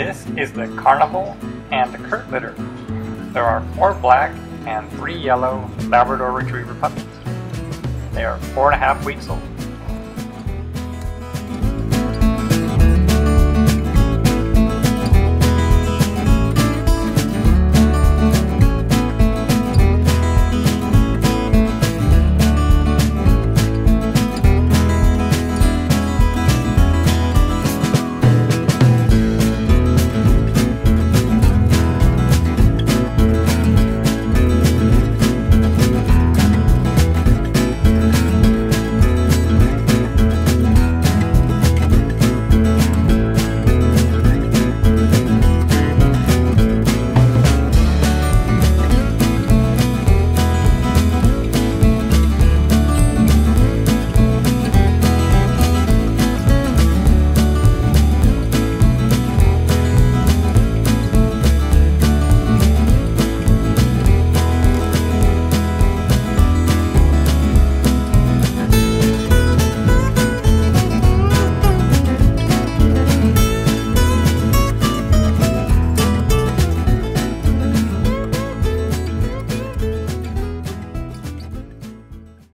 This is the Carnival, and the Curt litter. There are four black and three yellow Labrador Retriever puppies. They are four and a half weeks old.